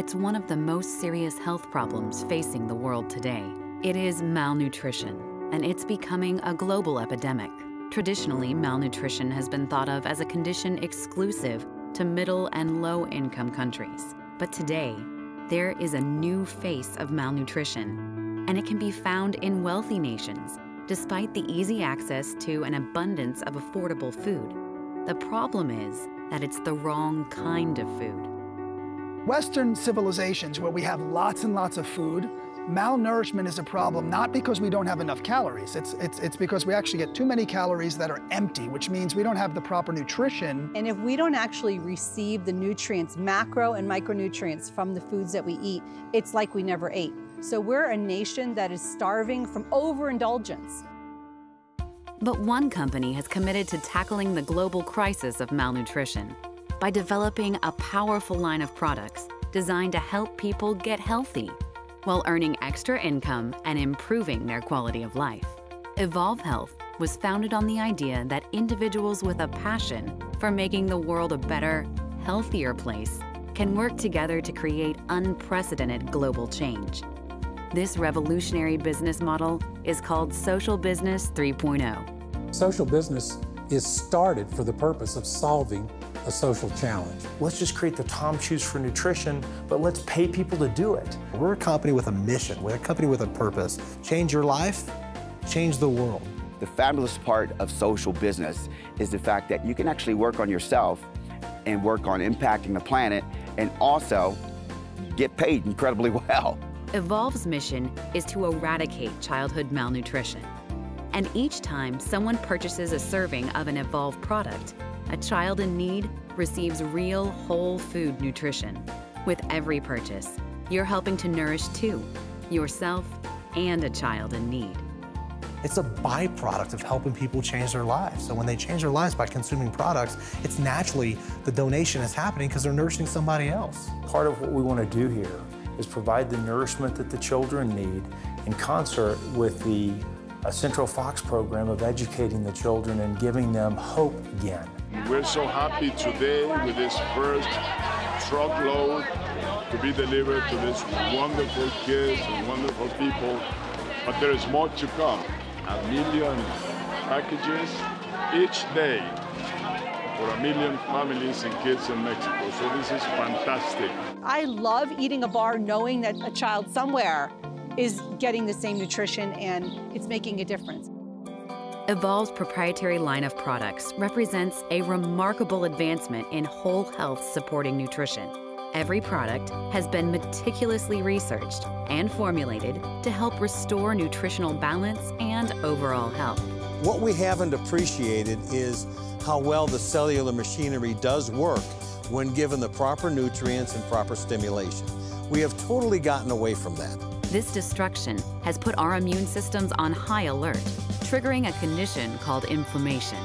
It's one of the most serious health problems facing the world today. It is malnutrition, and it's becoming a global epidemic. Traditionally, malnutrition has been thought of as a condition exclusive to middle and low income countries. But today, there is a new face of malnutrition, and it can be found in wealthy nations, despite the easy access to an abundance of affordable food. The problem is that it's the wrong kind of food. Western civilizations, where we have lots and lots of food, malnourishment is a problem not because we don't have enough calories. It's, it's, it's because we actually get too many calories that are empty, which means we don't have the proper nutrition. And if we don't actually receive the nutrients, macro and micronutrients from the foods that we eat, it's like we never ate. So we're a nation that is starving from overindulgence. But one company has committed to tackling the global crisis of malnutrition by developing a powerful line of products designed to help people get healthy while earning extra income and improving their quality of life. Evolv Health was founded on the idea that individuals with a passion for making the world a better, healthier place can work together to create unprecedented global change. This revolutionary business model is called Social Business 3.0. Social business is started for the purpose of solving a social challenge. Let's just create the TOMS Shoes for nutrition, but let's pay people to do it. We're a company with a mission. We're a company with a purpose. Change your life, change the world. The fabulous part of social business is the fact that you can actually work on yourself and work on impacting the planet and also get paid incredibly well. Evolv's mission is to eradicate childhood malnutrition. And each time someone purchases a serving of an Evolv product, a child in need receives real whole food nutrition. With every purchase, you're helping to nourish two, yourself and a child in need. It's a byproduct of helping people change their lives. So when they change their lives by consuming products, it's naturally the donation is happening because they're nourishing somebody else. Part of what we want to do here is provide the nourishment that the children need in concert with the uh, Centro Fox program of educating the children and giving them hope again. We're so happy today with this first truckload to be delivered to these wonderful kids and wonderful people. But there is more to come. A million packages each day for a million families and kids in Mexico. So this is fantastic. I love eating a bar knowing that a child somewhere is getting the same nutrition and it's making a difference. Evolv's proprietary line of products represents a remarkable advancement in whole health supporting nutrition. Every product has been meticulously researched and formulated to help restore nutritional balance and overall health. What we haven't appreciated is how well the cellular machinery does work when given the proper nutrients and proper stimulation. We have totally gotten away from that. This destruction has put our immune systems on high alert, triggering a condition called inflammation.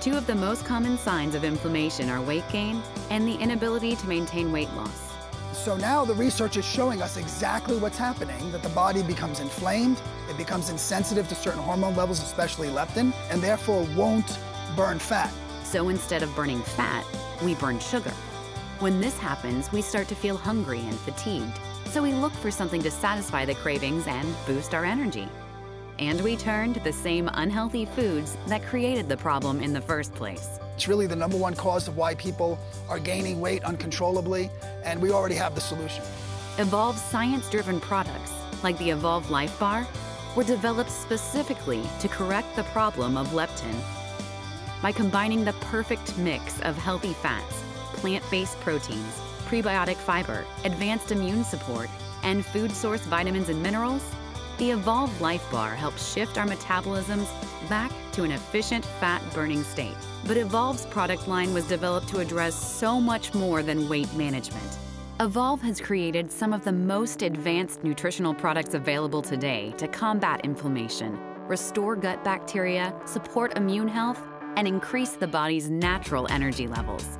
Two of the most common signs of inflammation are weight gain and the inability to maintain weight loss. So now the research is showing us exactly what's happening, that the body becomes inflamed, it becomes insensitive to certain hormone levels, especially leptin, and therefore won't burn fat. So instead of burning fat, we burn sugar. When this happens, we start to feel hungry and fatigued, so we look for something to satisfy the cravings and boost our energy. And we turn to the same unhealthy foods that created the problem in the first place. It's really the number one cause of why people are gaining weight uncontrollably, and we already have the solution. Evolv's science-driven products, like the Evolv Life Bar, were developed specifically to correct the problem of leptin. By combining the perfect mix of healthy fats, plant-based proteins, prebiotic fiber, advanced immune support, and food source vitamins and minerals, the Evolv Life Bar helps shift our metabolisms back to an efficient fat burning state. But Evolv's product line was developed to address so much more than weight management. Evolv has created some of the most advanced nutritional products available today to combat inflammation, restore gut bacteria, support immune health, and increase the body's natural energy levels.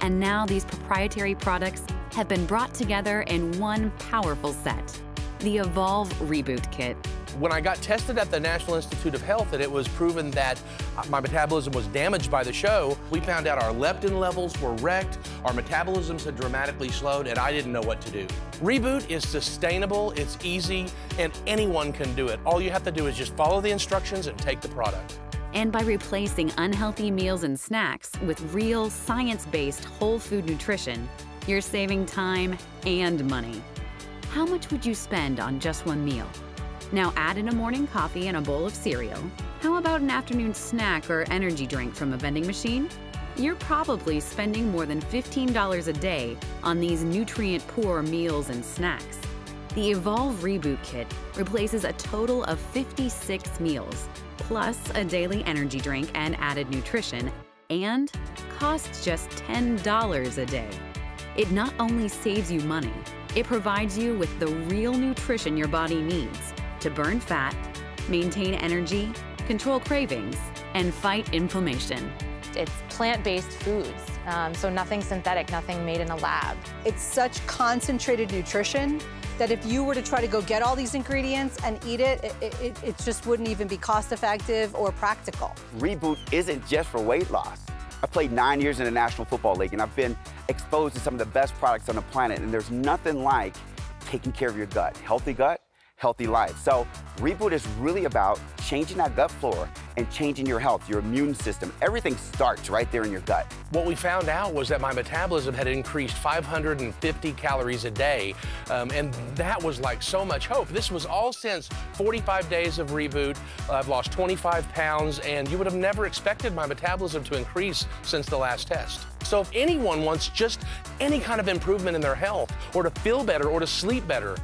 And now these proprietary products have been brought together in one powerful set the Evolv Reboot Kit. When I got tested at the National Institute of Health and it was proven that uh, my metabolism was damaged by the show, we found out our leptin levels were wrecked, our metabolisms had dramatically slowed, and I didn't know what to do. Reboot is sustainable, it's easy, and anyone can do it. All you have to do is just follow the instructions and take the product. And by replacing unhealthy meals and snacks with real, science based whole food nutrition, you're saving time and money. How much would you spend on just one meal? Now add in a morning coffee and a bowl of cereal. How about an afternoon snack or energy drink from a vending machine? You're probably spending more than $15 a day on these nutrient poor meals and snacks. The Evolv Reboot Kit replaces a total of 56 meals, plus a daily energy drink and added nutrition, and costs just $10 a day. It not only saves you money, it provides you with the real nutrition your body needs to burn fat, maintain energy, control cravings, and fight inflammation. It's plant-based foods, um, so nothing synthetic, nothing made in a lab. It's such concentrated nutrition that if you were to try to go get all these ingredients and eat it, it, it, it just wouldn't even be cost effective or practical. Reboot isn't just for weight loss. I played nine years in the National Football League, and I've been exposed to some of the best products on the planet, and there's nothing like taking care of your gut. Healthy gut, healthy life. So Reboot is really about changing that gut flora and changing your health, your immune system. Everything starts right there in your gut. What we found out was that my metabolism had increased 550 calories a day, um, and that was like so much hope. This was all since 45 days of Reboot. I've lost 25 pounds, and you would have never expected my metabolism to increase since the last test. So if anyone wants just any kind of improvement in their health, or to feel better, or to sleep better,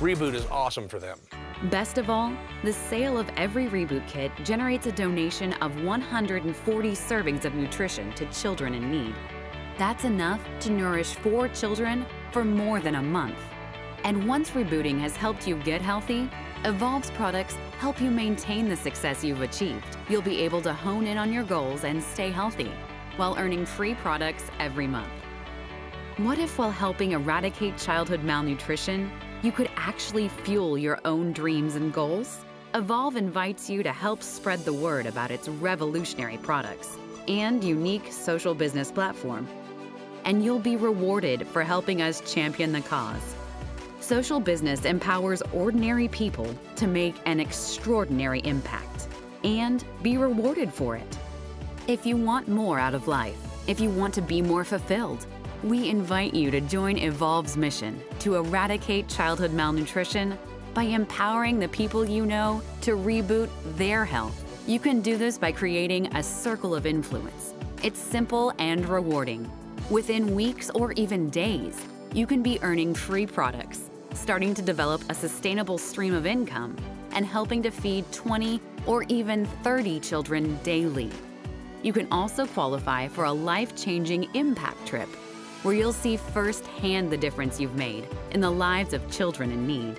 Reboot is awesome for them. Best of all, the sale of every Reboot kit generates a donation of 140 servings of nutrition to children in need. That's enough to nourish four children for more than a month. And once rebooting has helped you get healthy, Evolv's products help you maintain the success you've achieved. You'll be able to hone in on your goals and stay healthy while earning free products every month. What if, while helping eradicate childhood malnutrition, you could actually fuel your own dreams and goals? Evolv invites you to help spread the word about its revolutionary products and unique social business platform. And you'll be rewarded for helping us champion the cause. Social business empowers ordinary people to make an extraordinary impact and be rewarded for it. If you want more out of life, if you want to be more fulfilled, we invite you to join Evolv's mission to eradicate childhood malnutrition by empowering the people you know to reboot their health. You can do this by creating a circle of influence. It's simple and rewarding. Within weeks or even days, you can be earning free products, starting to develop a sustainable stream of income, and helping to feed 20 or even 30 children daily. You can also qualify for a life changing impact trip where you'll see firsthand the difference you've made in the lives of children in need.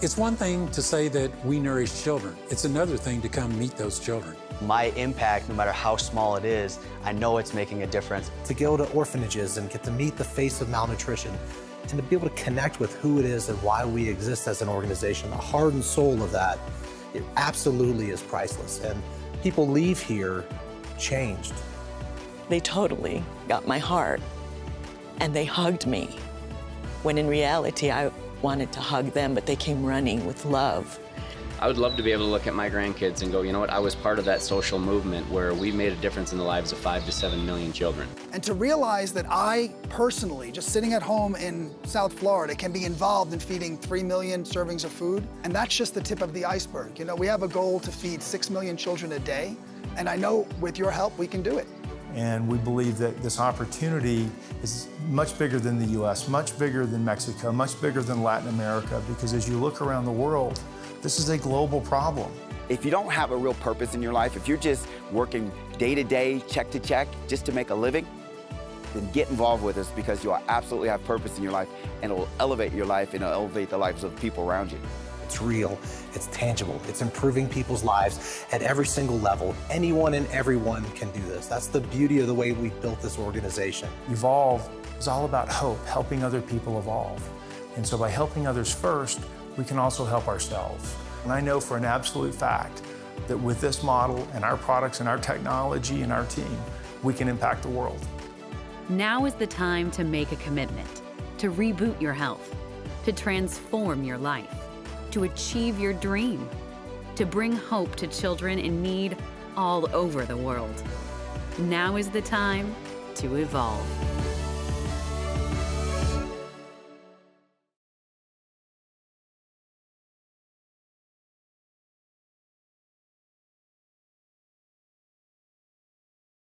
It's one thing to say that we nourish children, it's another thing to come meet those children. My impact, no matter how small it is, I know it's making a difference. To go to orphanages and get to meet the face of malnutrition and to be able to connect with who it is and why we exist as an organization, the heart and soul of that, it absolutely is priceless. And people leave here changed. They totally got my heart and they hugged me. When in reality, I wanted to hug them, but they came running with love. I would love to be able to look at my grandkids and go, you know what, I was part of that social movement where we made a difference in the lives of five to seven million children. And to realize that I personally, just sitting at home in South Florida, can be involved in feeding three million servings of food, and that's just the tip of the iceberg. You know, we have a goal to feed six million children a day, and I know with your help we can do it. And we believe that this opportunity is much bigger than the US, much bigger than Mexico, much bigger than Latin America, because as you look around the world, this is a global problem. If you don't have a real purpose in your life, if you're just working day to day, check to check, just to make a living, then get involved with us because you will absolutely have purpose in your life and it will elevate your life and it'll elevate the lives of people around you. It's real, it's tangible, it's improving people's lives at every single level. Anyone and everyone can do this. That's the beauty of the way we've built this organization. Evolv is all about hope, helping other people evolve. And so by helping others first, we can also help ourselves. And I know for an absolute fact that with this model and our products and our technology and our team, we can impact the world. Now is the time to make a commitment, to reboot your health, to transform your life, to achieve your dream, to bring hope to children in need all over the world. Now is the time to evolve.